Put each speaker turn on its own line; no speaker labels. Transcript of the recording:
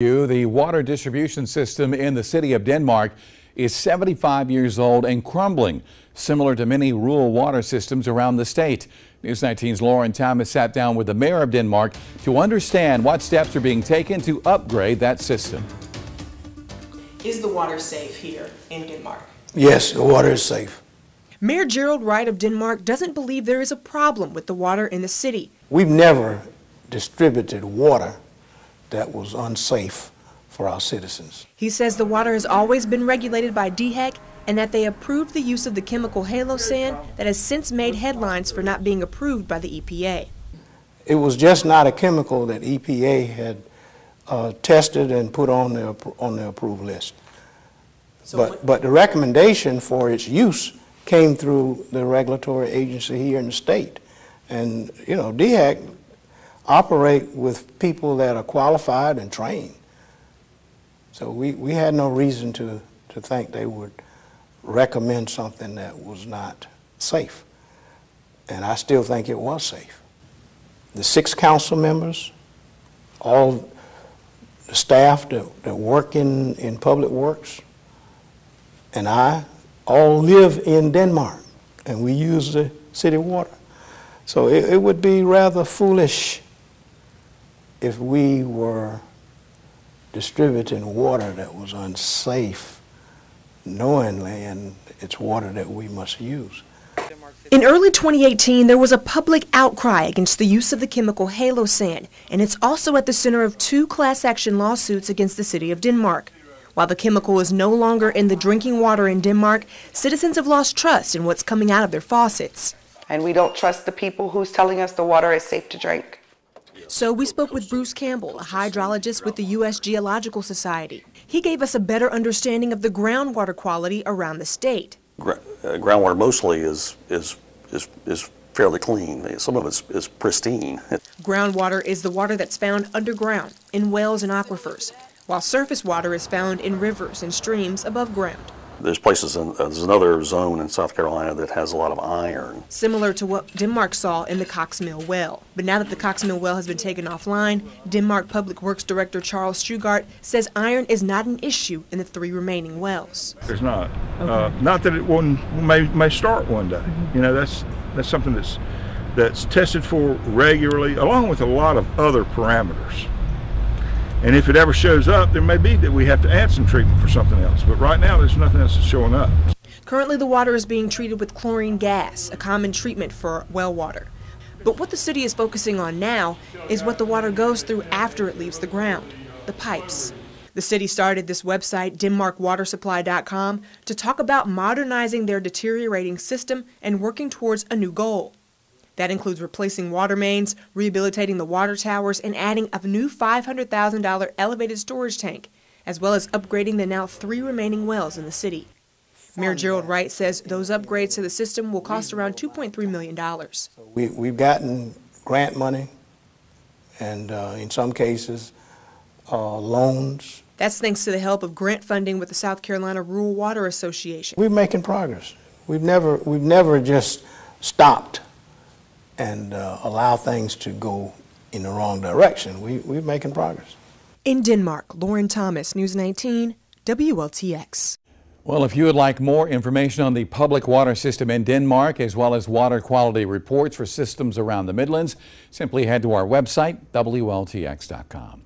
The water distribution system in the city of Denmark is 75 years old and crumbling, similar to many rural water systems around the state. News 19's Lauren Thomas sat down with the mayor of Denmark to understand what steps are being taken to upgrade that system.
Is the water safe here in Denmark?
Yes, the water is safe.
Mayor Gerald Wright of Denmark doesn't believe there is a problem with the water in the city.
We've never distributed water that was unsafe for our citizens.
He says the water has always been regulated by DHEC and that they approved the use of the chemical halosan that has since made headlines for not being approved by the EPA.
It was just not a chemical that EPA had uh, tested and put on the, on the approved list.
So
But, but the recommendation for its use came through the regulatory agency here in the state. And, you know, DHEC operate with people that are qualified and trained. So we, we had no reason to, to think they would recommend something that was not safe. And I still think it was safe. The six council members, all the staff that, that work in, in public works, and I all live in Denmark, and we use the city water. So it, it would be rather foolish if we were distributing water that was unsafe knowingly, and it's water that we must use.
In early 2018, there was a public outcry against the use of the chemical halosan, and it's also at the center of two class action lawsuits against the city of Denmark. While the chemical is no longer in the drinking water in Denmark, citizens have lost trust in what's coming out of their faucets.
and we don't trust the people who's telling us the water is safe to drink.
So we spoke with Bruce Campbell, a hydrologist with the U.S. Geological Society. He gave us a better understanding of the groundwater quality around the state.
Gr- uh, groundwater mostly is, is, is, is fairly clean. Some of it's is pristine.
Groundwater is the water that's found underground, in wells and aquifers, while surface water is found in rivers and streams above ground.
There's places in, uh, there's another zone in South Carolina that has a lot of iron.
Similar to what Denmark saw in the Cox Mill well. But now that the Cox Mill well has been taken offline, Denmark Public Works Director Charles Strugart says iron is not an issue in the three remaining wells.
There's not. Uh, not that it won't, may, may start one day. You know, that's, that's something that's, that's tested for regularly, along with a lot of other parameters. And if it ever shows up, there may be that we have to add some treatment for something else. But right now, there's nothing else that's showing up.
Currently, the water is being treated with chlorine gas, a common treatment for well water. But what the city is focusing on now is what the water goes through after it leaves the ground the pipes. The city started this website, DenmarkWaterSupply.com, to talk about modernizing their deteriorating system and working towards a new goal. That includes replacing water mains, rehabilitating the water towers, and adding a new $500,000 elevated storage tank, as well as upgrading the now three remaining wells in the city. Mayor Gerald Wright says those upgrades to the system will cost around $2.3 million.
We, we've gotten grant money, and uh, in some cases, uh, loans.
That's thanks to the help of grant funding with the South Carolina Rural Water Association.
We're making progress. We've never, we've never just stopped and uh, allow things to go in the wrong direction. We, we're making progress.
In Denmark, Lauren Thomas, News 19, WLTX.
Well, if you would like more information on the public water system in Denmark, as well as water quality reports for systems around the Midlands, simply head to our website, WLTX.com.